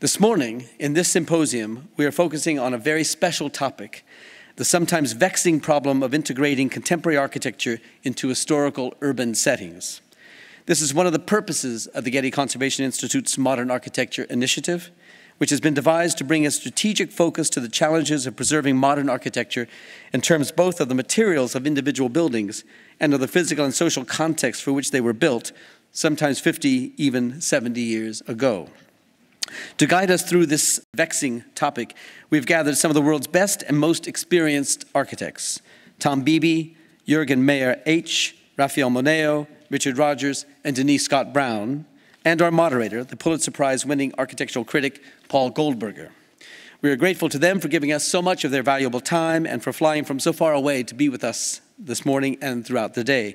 This morning, in this symposium, we are focusing on a very special topic the sometimes vexing problem of integrating contemporary architecture into historical urban settings. This is one of the purposes of the Getty Conservation Institute's Modern Architecture Initiative, which has been devised to bring a strategic focus to the challenges of preserving modern architecture in terms both of the materials of individual buildings and of the physical and social context for which they were built, sometimes 50, even 70 years ago. To guide us through this vexing topic, we've gathered some of the world's best and most experienced architects Tom Beeby, Juergen Mayer H., Rafael Moneo, Richard Rogers, and Denise Scott Brown, and our moderator, the Pulitzer Prize winning architectural critic Paul Goldberger. We are grateful to them for giving us so much of their valuable time and for flying from so far away to be with us this morning and throughout the day.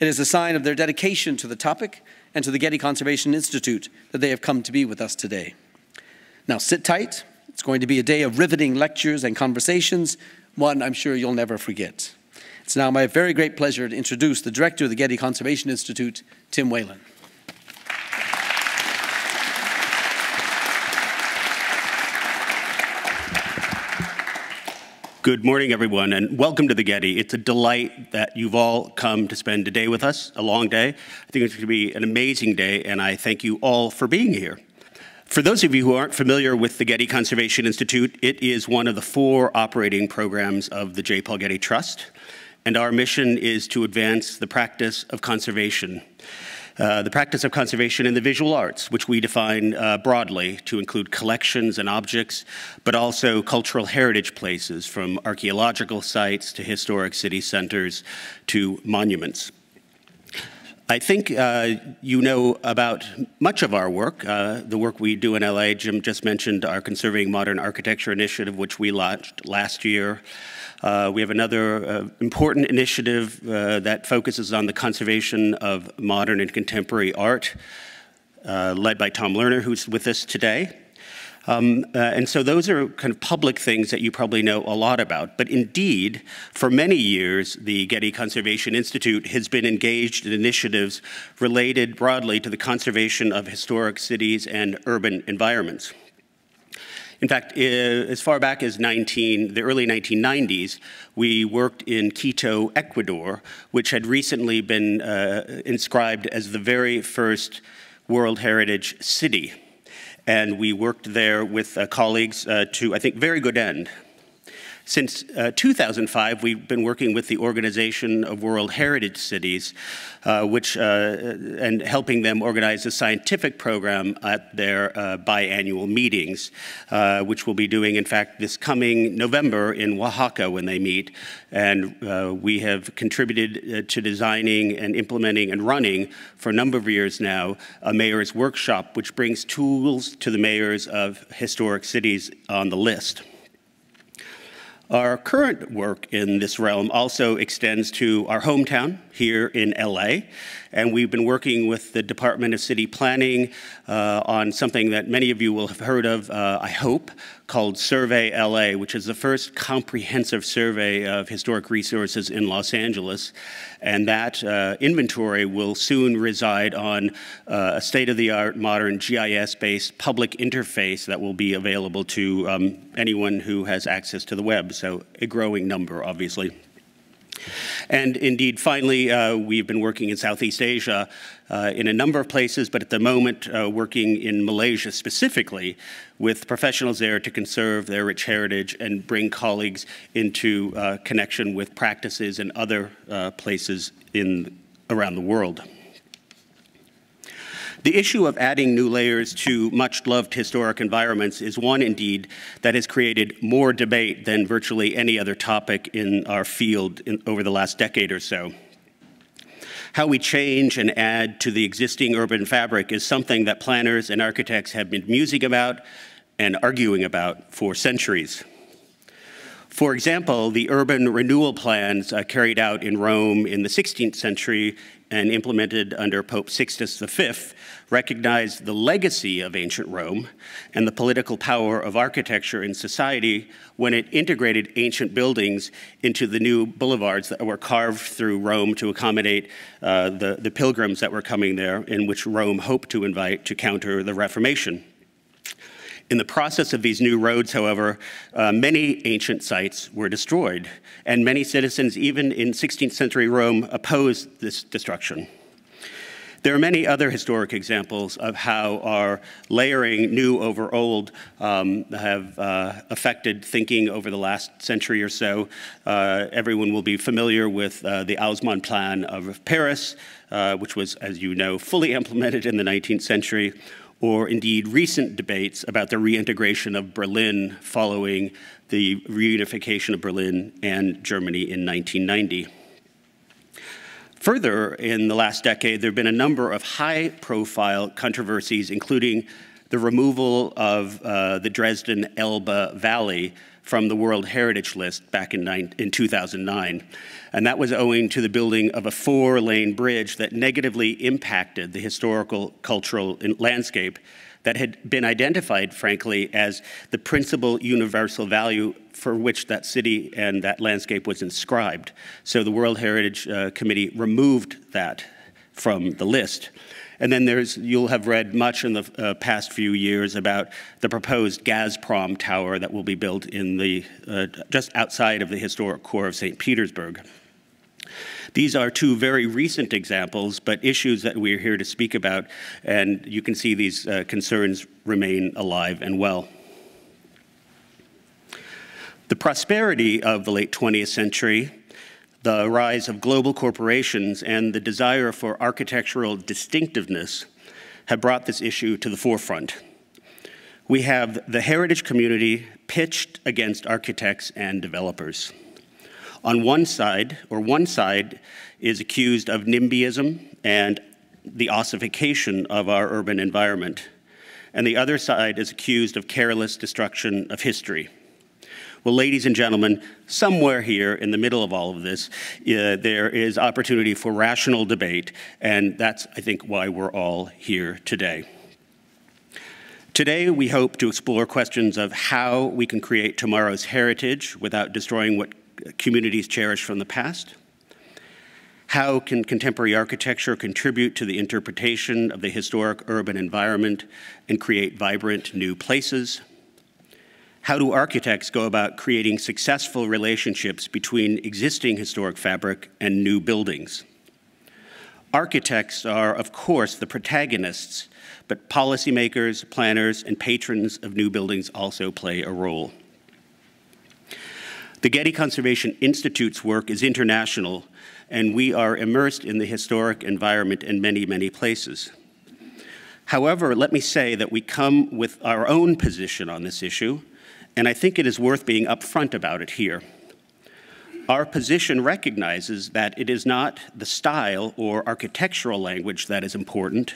It is a sign of their dedication to the topic and to the Getty Conservation Institute that they have come to be with us today. Now sit tight. It's going to be a day of riveting lectures and conversations, one I'm sure you'll never forget. It's now my very great pleasure to introduce the director of the Getty Conservation Institute, Tim Whalen. Good morning, everyone, and welcome to the Getty. It's a delight that you've all come to spend a day with us, a long day. I think it's going to be an amazing day, and I thank you all for being here. For those of you who aren't familiar with the Getty Conservation Institute, it is one of the four operating programs of the J. Paul Getty Trust, and our mission is to advance the practice of conservation. Uh, the practice of conservation in the visual arts, which we define uh, broadly to include collections and objects, but also cultural heritage places from archaeological sites to historic city centers to monuments. I think uh, you know about much of our work, uh, the work we do in LA. Jim just mentioned our Conserving Modern Architecture initiative, which we launched last year. Uh, we have another uh, important initiative uh, that focuses on the conservation of modern and contemporary art, uh, led by Tom Learner, who's with us today. Um, uh, and so those are kind of public things that you probably know a lot about. But indeed, for many years, the Getty Conservation Institute has been engaged in initiatives related broadly to the conservation of historic cities and urban environments. In fact, as far back as 19, the early 1990s, we worked in Quito, Ecuador, which had recently been uh, inscribed as the very first World Heritage City and we worked there with uh, colleagues uh, to, I think, very good end. Since uh, 2005, we've been working with the Organization of World Heritage Cities, uh, which uh, and helping them organize a scientific program at their uh, biannual meetings, uh, which we'll be doing, in fact, this coming November in Oaxaca when they meet. And uh, we have contributed to designing and implementing and running for a number of years now a mayor's workshop, which brings tools to the mayors of historic cities on the list. Our current work in this realm also extends to our hometown here in LA, and we've been working with the Department of City Planning uh, on something that many of you will have heard of, uh, I hope, called Survey LA, which is the first comprehensive survey of historic resources in Los Angeles. And that uh, inventory will soon reside on uh, a state of the art, modern GIS based public interface that will be available to um, anyone who has access to the web. So, a growing number, obviously. And indeed, finally, uh, we've been working in Southeast Asia uh, in a number of places, but at the moment uh, working in Malaysia specifically with professionals there to conserve their rich heritage and bring colleagues into uh, connection with practices in other uh, places in, around the world. The issue of adding new layers to much loved historic environments is one, indeed, that has created more debate than virtually any other topic in our field in, over the last decade or so. How we change and add to the existing urban fabric is something that planners and architects have been musing about and arguing about for centuries. For example, the urban renewal plans uh, carried out in Rome in the 16th century and implemented under Pope Sixtus V recognized the legacy of ancient Rome and the political power of architecture in society when it integrated ancient buildings into the new boulevards that were carved through Rome to accommodate uh, the, the pilgrims that were coming there, in which Rome hoped to invite to counter the Reformation. In the process of these new roads, however, uh, many ancient sites were destroyed, and many citizens, even in 16th century Rome, opposed this destruction. There are many other historic examples of how our layering new over old um, have uh, affected thinking over the last century or so. Uh, everyone will be familiar with uh, the Haussmann Plan of Paris, uh, which was, as you know, fully implemented in the 19th century, or indeed recent debates about the reintegration of Berlin following the reunification of Berlin and Germany in 1990. Further, in the last decade, there have been a number of high profile controversies, including the removal of uh, the Dresden Elbe Valley from the World Heritage List back in, in 2009. And that was owing to the building of a four lane bridge that negatively impacted the historical cultural landscape that had been identified, frankly, as the principal universal value for which that city and that landscape was inscribed. So the World Heritage uh, Committee removed that from the list. And then there's, you'll have read much in the uh, past few years about the proposed Gazprom tower that will be built in the, uh, just outside of the historic core of St. Petersburg. These are two very recent examples, but issues that we're here to speak about, and you can see these uh, concerns remain alive and well. The prosperity of the late 20th century, the rise of global corporations, and the desire for architectural distinctiveness have brought this issue to the forefront. We have the heritage community pitched against architects and developers. On one side, or one side, is accused of NIMBYism and the ossification of our urban environment, and the other side is accused of careless destruction of history. Well, ladies and gentlemen, somewhere here in the middle of all of this, uh, there is opportunity for rational debate, and that's, I think, why we're all here today. Today, we hope to explore questions of how we can create tomorrow's heritage without destroying what communities cherish from the past? How can contemporary architecture contribute to the interpretation of the historic urban environment and create vibrant new places? How do architects go about creating successful relationships between existing historic fabric and new buildings? Architects are, of course, the protagonists, but policymakers, planners, and patrons of new buildings also play a role. The Getty Conservation Institute's work is international, and we are immersed in the historic environment in many, many places. However, let me say that we come with our own position on this issue, and I think it is worth being upfront about it here. Our position recognizes that it is not the style or architectural language that is important,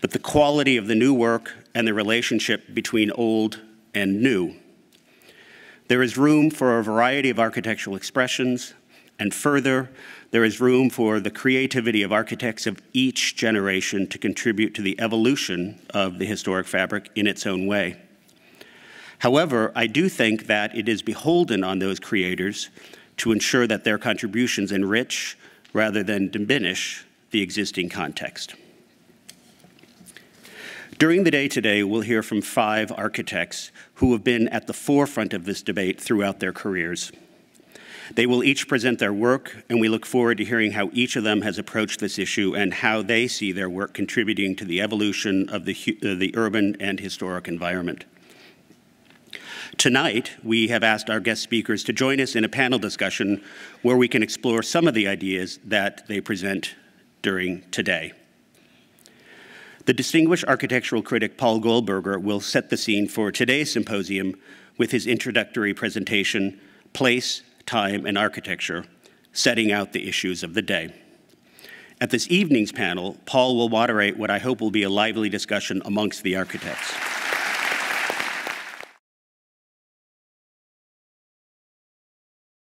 but the quality of the new work and the relationship between old and new. There is room for a variety of architectural expressions, and further, there is room for the creativity of architects of each generation to contribute to the evolution of the historic fabric in its own way. However, I do think that it is beholden on those creators to ensure that their contributions enrich rather than diminish the existing context. During the day today, we'll hear from five architects who have been at the forefront of this debate throughout their careers. They will each present their work, and we look forward to hearing how each of them has approached this issue and how they see their work contributing to the evolution of the, uh, the urban and historic environment. Tonight, we have asked our guest speakers to join us in a panel discussion where we can explore some of the ideas that they present during today. The distinguished architectural critic Paul Goldberger will set the scene for today's symposium with his introductory presentation, Place, Time, and Architecture, setting out the issues of the day. At this evening's panel, Paul will moderate what I hope will be a lively discussion amongst the architects.